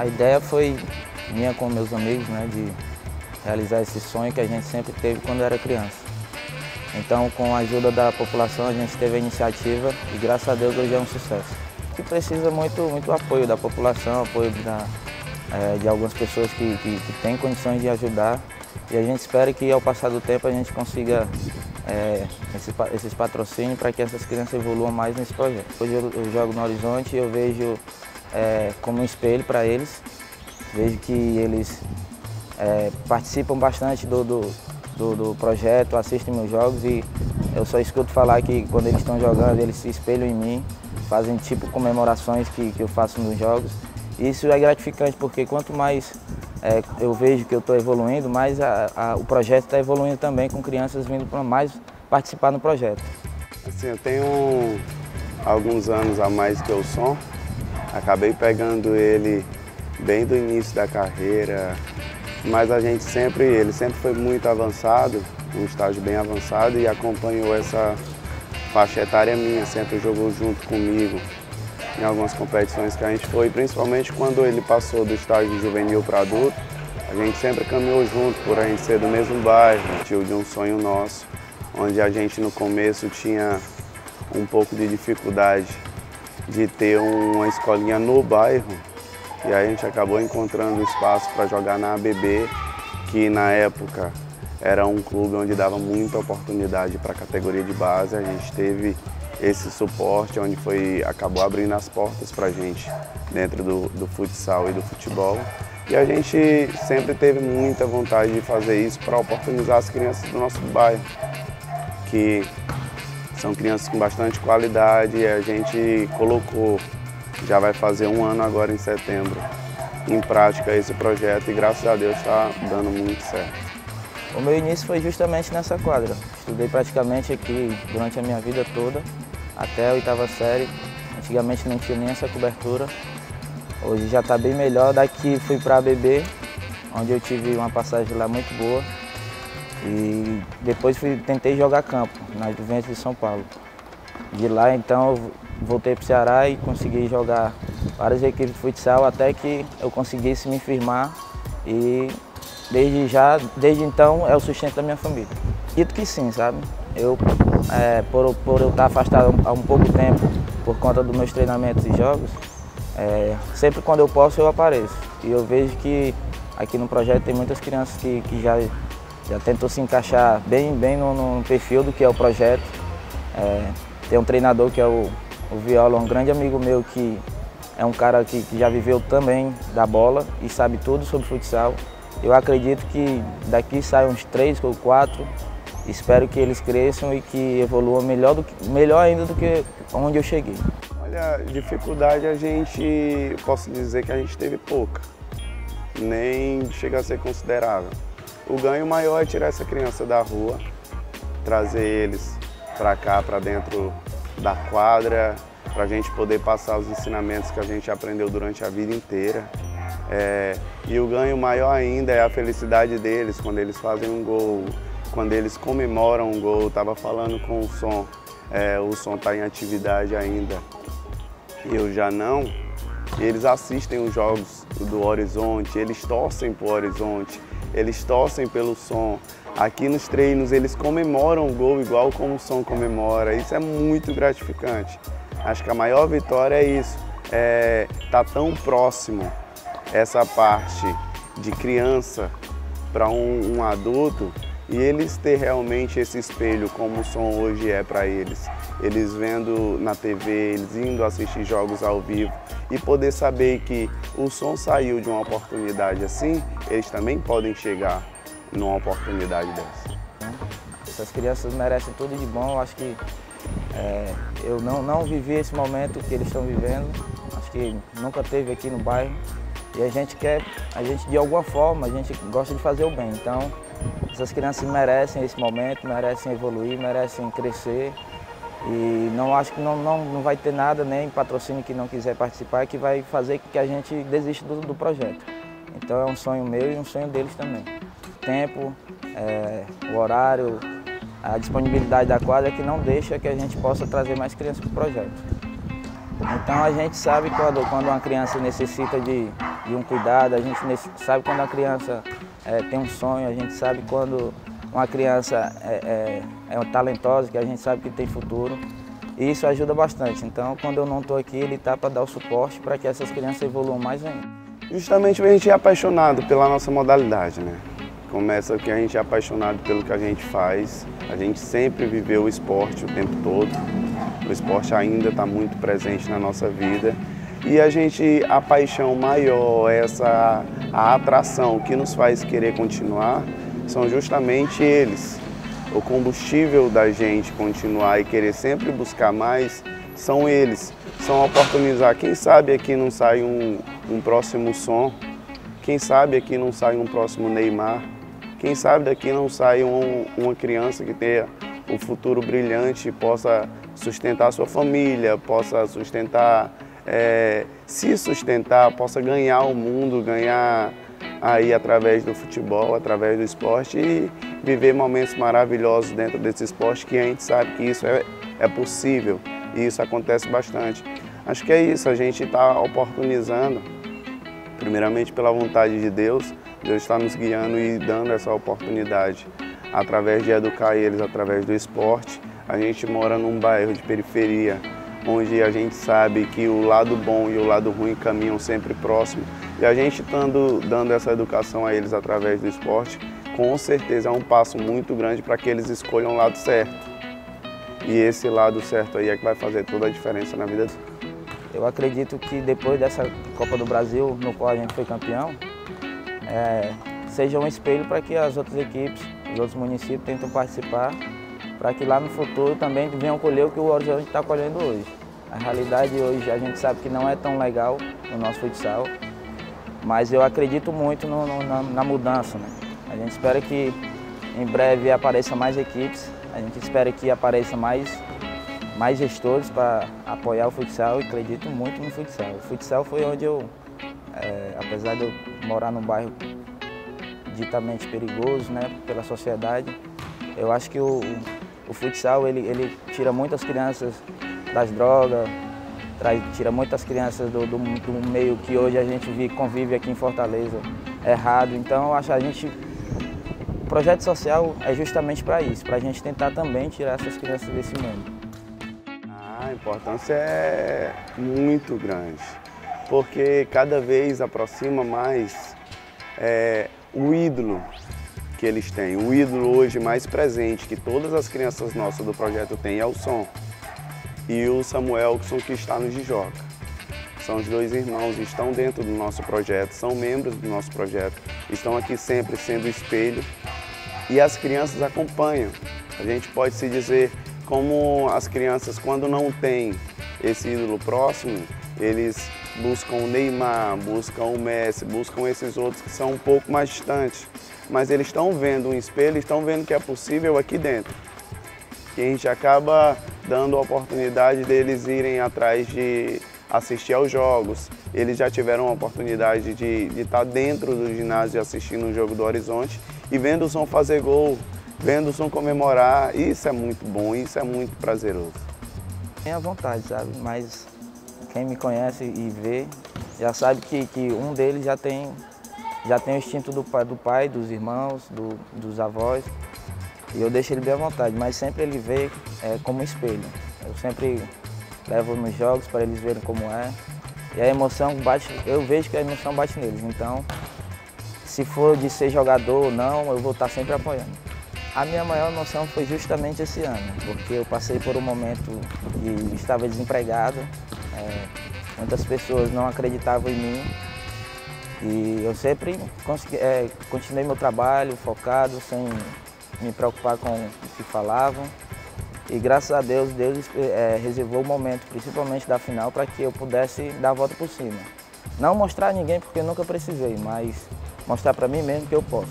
A ideia foi minha com meus amigos, né, de realizar esse sonho que a gente sempre teve quando era criança. Então, com a ajuda da população, a gente teve a iniciativa e, graças a Deus, hoje é um sucesso. Que precisa muito, muito apoio da população, apoio da, é, de algumas pessoas que, que, que têm condições de ajudar. E a gente espera que, ao passar do tempo, a gente consiga é, esses, esses patrocínios para que essas crianças evoluam mais nesse projeto. Hoje eu, eu jogo no Horizonte e eu vejo é, como um espelho para eles. Vejo que eles é, participam bastante do, do, do, do, projeto, assistem meus jogos e eu só escuto falar que quando eles estão jogando eles se espelham em mim, fazem tipo comemorações que, que eu faço nos jogos. Isso é gratificante porque quanto mais é, eu vejo que eu estou evoluindo, mais a, a, o projeto está evoluindo também com crianças vindo para mais participar no projeto. Assim, eu tenho alguns anos a mais que o som, acabei pegando ele bem do início da carreira, mas a gente sempre, ele sempre foi muito avançado, um estágio bem avançado e acompanhou essa faixa etária minha, sempre jogou junto comigo em algumas competições que a gente foi, principalmente quando ele passou do estágio juvenil para adulto, a gente sempre caminhou junto por a gente ser do mesmo bairro, tio de um sonho nosso, onde a gente no começo tinha um pouco de dificuldade de ter uma escolinha no bairro, e aí a gente acabou encontrando espaço para jogar na ABB, que na época era um clube onde dava muita oportunidade para a categoria de base. A gente teve esse suporte, onde foi acabou abrindo as portas para a gente dentro do, do futsal e do futebol. E a gente sempre teve muita vontade de fazer isso para oportunizar as crianças do nosso bairro, que são crianças com bastante qualidade e a gente colocou, já vai fazer um ano agora em setembro, em prática esse projeto e graças a Deus está dando muito certo. O meu início foi justamente nessa quadra. Estudei praticamente aqui durante a minha vida toda até a oitava série. Antigamente não tinha nem essa cobertura. Hoje já está bem melhor. Daqui fui para a BB, onde eu tive uma passagem lá muito boa. E depois fui, tentei jogar campo, na Juventus de São Paulo. De lá então voltei para o Ceará e consegui jogar várias equipes de futsal até que eu conseguisse me firmar e desde já, desde então é o sustento da minha família. Dito que sim, sabe? Eu, é, por, por eu estar afastado há um pouco tempo por conta dos meus treinamentos e jogos, é, sempre quando eu posso eu apareço. E eu vejo que aqui no projeto tem muitas crianças que, que já, já tentam se encaixar bem, bem no, no perfil do que é o projeto. É, tem um treinador que é o, o Viola, um grande amigo meu que é um cara que, que já viveu também da bola e sabe tudo sobre futsal. Eu acredito que daqui saem uns três ou quatro Espero que eles cresçam e que evoluam melhor, do que, melhor ainda do que onde eu cheguei. Olha, dificuldade a gente, posso dizer que a gente teve pouca, nem chega a ser considerável. O ganho maior é tirar essa criança da rua, trazer eles para cá, para dentro da quadra, para a gente poder passar os ensinamentos que a gente aprendeu durante a vida inteira. É, e o ganho maior ainda é a felicidade deles quando eles fazem um gol, quando eles comemoram um gol, estava falando com o som, é, o som está em atividade ainda, eu já não, eles assistem os jogos do Horizonte, eles torcem para o Horizonte, eles torcem pelo som. Aqui nos treinos eles comemoram o gol igual como o som comemora, isso é muito gratificante. Acho que a maior vitória é isso, é tá tão próximo essa parte de criança para um, um adulto e eles ter realmente esse espelho como o som hoje é para eles. Eles vendo na TV, eles indo assistir jogos ao vivo. E poder saber que o som saiu de uma oportunidade assim, eles também podem chegar numa oportunidade dessa. Essas crianças merecem tudo de bom, acho que é, eu não, não vivi esse momento que eles estão vivendo, acho que nunca teve aqui no bairro. E a gente quer, a gente de alguma forma, a gente gosta de fazer o bem, então essas crianças merecem esse momento, merecem evoluir, merecem crescer. E não acho que não, não, não vai ter nada, nem patrocínio que não quiser participar, que vai fazer que a gente desista do, do projeto. Então é um sonho meu e um sonho deles também. O tempo, é, o horário, a disponibilidade da quadra é que não deixa que a gente possa trazer mais crianças para o projeto. Então a gente sabe quando, quando uma criança necessita de, de um cuidado, a gente sabe quando a criança é, tem um sonho, a gente sabe quando uma criança é, é, é talentosa, que a gente sabe que tem futuro. E isso ajuda bastante. Então, quando eu não estou aqui, ele está para dar o suporte para que essas crianças evoluam mais ainda. Justamente a gente é apaixonado pela nossa modalidade, né? Começa que a gente é apaixonado pelo que a gente faz. A gente sempre viveu o esporte o tempo todo. O esporte ainda está muito presente na nossa vida. E a gente, a paixão maior, essa a atração que nos faz querer continuar, são justamente eles. O combustível da gente continuar e querer sempre buscar mais são eles. São oportunizar. Quem sabe aqui não sai um, um próximo som, quem sabe aqui não sai um próximo Neymar, quem sabe daqui não sai um, uma criança que tenha um futuro brilhante possa sustentar sua família, possa sustentar, é, se sustentar, possa ganhar o mundo, ganhar aí através do futebol, através do esporte e viver momentos maravilhosos dentro desse esporte que a gente sabe que isso é, é possível e isso acontece bastante. Acho que é isso, a gente está oportunizando, primeiramente pela vontade de Deus, Deus está nos guiando e dando essa oportunidade através de educar eles, através do esporte. A gente mora num bairro de periferia, onde a gente sabe que o lado bom e o lado ruim caminham sempre próximo. E a gente estando dando essa educação a eles através do esporte, com certeza é um passo muito grande para que eles escolham o lado certo. E esse lado certo aí é que vai fazer toda a diferença na vida deles. Eu acredito que depois dessa Copa do Brasil, no qual a gente foi campeão, é, seja um espelho para que as outras equipes, os outros municípios tentem participar, para que lá no futuro também venham colher o que o Horizonte está colhendo hoje. A realidade hoje a gente sabe que não é tão legal no nosso futsal, mas eu acredito muito no, no, na, na, mudança. Né? A gente espera que em breve apareçam mais equipes, a gente espera que apareçam mais, mais gestores para apoiar o futsal e acredito muito no futsal. O futsal foi onde eu, é, apesar de eu morar num bairro ditamente perigoso né, pela sociedade, eu acho que o, o futsal ele, ele tira muitas crianças das drogas, traz, tira muitas crianças do, do, do, meio que hoje a gente vive, convive aqui em Fortaleza errado. Então acho que a gente. O projeto social é justamente para isso, para a gente tentar também tirar essas crianças desse mundo. Ah, a importância é muito grande, porque cada vez aproxima mais é, o ídolo que eles têm. O ídolo hoje mais presente que todas as crianças nossas do projeto têm é o som e o Samuelson que está no Jijoca. São os dois irmãos, estão dentro do nosso projeto, são membros do nosso projeto, estão aqui sempre sendo espelho e as crianças acompanham. A gente pode se dizer como as crianças, quando não tem esse ídolo próximo, eles buscam o Neymar, buscam o Messi, buscam esses outros que são um pouco mais distantes. Mas eles estão vendo um espelho, estão vendo que é possível aqui dentro. E a gente acaba dando a oportunidade deles irem atrás de assistir aos jogos. Eles já tiveram a oportunidade de, estar dentro do ginásio assistindo o jogo do Horizonte e vendo o som fazer gol, vendo o som comemorar. Isso é muito bom, isso é muito prazeroso. Tem a vontade, sabe? Mas quem me conhece e vê já sabe que, que um deles já tem, já tem o instinto do pai, do pai dos irmãos, do, dos avós. E eu deixo ele bem à vontade, mas sempre ele vê é, como um espelho. Eu sempre levo nos jogos para eles verem como é. E a emoção bate, eu vejo que a emoção bate neles. Então, se for de ser jogador ou não, eu vou estar sempre apoiando. A minha maior emoção foi justamente esse ano, porque eu passei por um momento que estava desempregado, é, muitas pessoas não acreditavam em mim e eu sempre consegui, é, continuei meu trabalho focado, sem me preocupar com o que falavam. E graças a Deus, Deus é, reservou o momento, principalmente da final, para que eu pudesse dar a volta por cima. Não mostrar a ninguém porque nunca precisei, mas mostrar para mim mesmo que eu posso.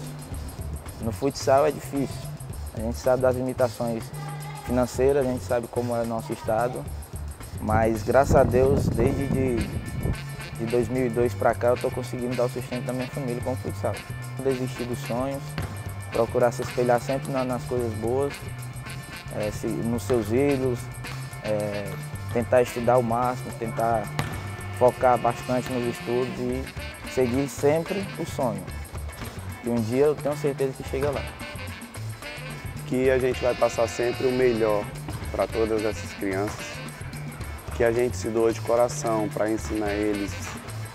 No futsal é difícil. A gente sabe das limitações financeiras, a gente sabe como é o nosso estado, mas graças a Deus, desde de, de 2002 para cá, eu estou conseguindo dar o sustento da minha família com o futsal. Desistir dos sonhos, procurar se espelhar sempre nas coisas boas, é, se, nos seus ídolos, é, tentar estudar o máximo, tentar focar bastante nos estudos e seguir sempre o sonho. E um dia eu tenho certeza que chega lá. Que a gente vai passar sempre o melhor para todas essas crianças, que a gente se doa de coração para ensinar eles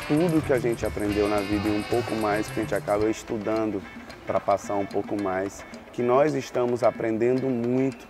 tudo que a gente aprendeu na vida e um pouco mais que a gente acaba estudando para passar um pouco mais, que nós estamos aprendendo muito